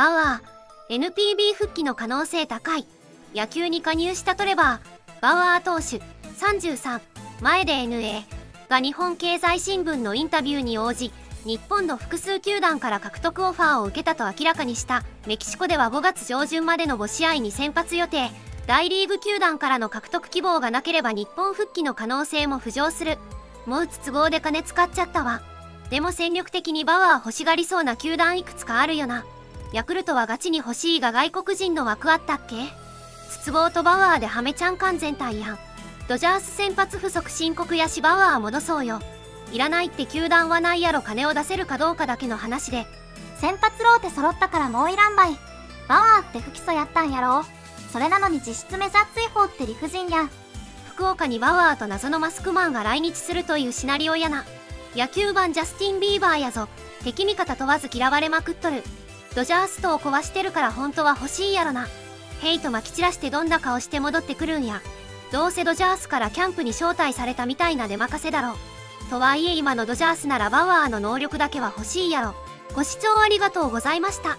バウアー NPB 復帰の可能性高い。野球に加入したトレバーバウアー投手33前で NA が日本経済新聞のインタビューに応じ日本の複数球団から獲得オファーを受けたと明らかにした。メキシコでは5月上旬までの5試合に先発予定。大リーグ球団からの獲得希望がなければ日本復帰の可能性も浮上する。もうつ都合で金使っちゃったわ。でも戦力的にバワー欲しがりそうな球団いくつかあるよな。ヤクルトはガチに欲しいが外国人の枠あったっけ？筒香とバワーでハメちゃん完全体やん。ドジャース先発不足申告やしバワー戻そうよ。いらないって球団はないやろ金を出せるかどうかだけの話で。先発ローテ揃ったからもういらんばい。バワーって不起訴やったんやろ？それなのに実質メジャー追放って理不尽や福岡にバワーと謎のマスクマンが来日するというシナリオやな。野球版ジャスティン・ビーバーやぞ。敵味方問わず嫌われまくっとる。ドジャーストを壊してるから本当は欲しいやろな。ヘイトまき散らしてどんな顔して戻ってくるんや。どうせドジャースからキャンプに招待されたみたいな出任せだろとはいえ今のドジャースならバウアーの能力だけは欲しいやろ。ご視聴ありがとうございました。